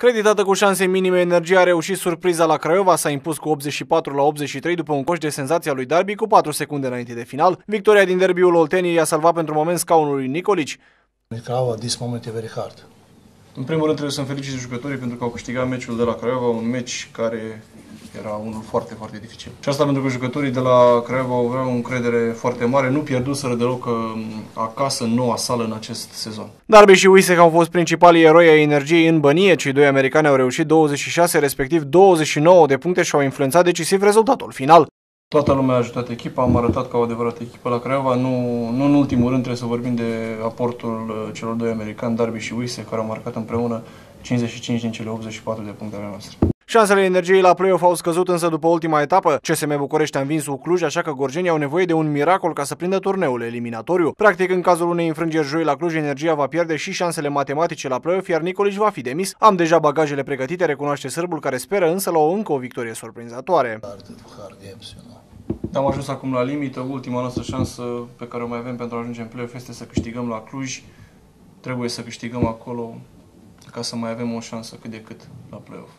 Creditată cu șanse minime, Energia a reușit surpriza la Craiova, s-a impus cu 84 la 83 după un coș de senzația lui Darby cu 4 secunde înainte de final. Victoria din derbiul Olteniei a salvat pentru moment scaunul lui Nicolici. Craiova, this moment is very hard. În primul rând trebuie să-mi felicit jucătorii pentru că au câștigat meciul de la Craiova, un meci care era unul foarte, foarte dificil. Și asta pentru că jucătorii de la Craiova aveau o încredere foarte mare, nu pierduseră deloc um, acasă în noua sală în acest sezon. Darby și Wisek au fost principalii eroi ai energiei în bănie, cei doi americani au reușit 26, respectiv 29 de puncte și au influențat decisiv rezultatul final. Toată lumea a ajutat echipa, am arătat ca o adevărată echipă la Craiova. Nu, nu în ultimul rând trebuie să vorbim de aportul uh, celor doi americani, Darby și Wise, care au marcat împreună 55 din cele 84 de puncte ale noastre. Șansele energiei la play-off au scăzut însă după ultima etapă. CSM București a învins Cluj, așa că gorgenii au nevoie de un miracol ca să prindă turneul eliminatoriu. Practic, în cazul unei înfrângeri joi la Cluj, energia va pierde și șansele matematice la play-off, iar Nicolici va fi demis. Am deja bagajele pregătite, recunoaște sârbul care speră însă la o încă o victorie surprinzătoare. Am ajuns acum la limită, ultima noastră șansă pe care o mai avem pentru a ajunge în play-off este să câștigăm la Cluj. Trebuie să câștigăm acolo ca să mai avem o șansă cât de cât la play-off.